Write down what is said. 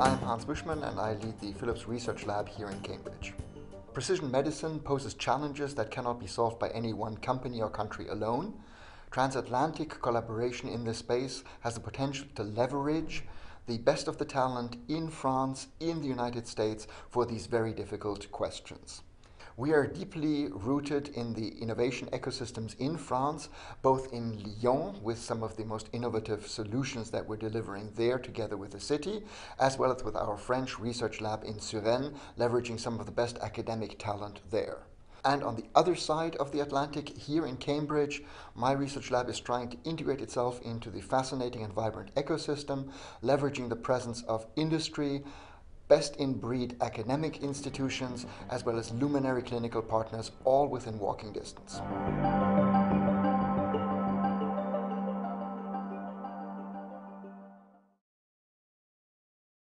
I'm Hans Wischmann and I lead the Philips Research Lab here in Cambridge. Precision medicine poses challenges that cannot be solved by any one company or country alone. Transatlantic collaboration in this space has the potential to leverage the best of the talent in France, in the United States for these very difficult questions. We are deeply rooted in the innovation ecosystems in France, both in Lyon with some of the most innovative solutions that we're delivering there together with the city, as well as with our French research lab in Suresnes, leveraging some of the best academic talent there. And on the other side of the Atlantic, here in Cambridge, my research lab is trying to integrate itself into the fascinating and vibrant ecosystem, leveraging the presence of industry, best-in-breed academic institutions, as well as luminary clinical partners, all within walking distance.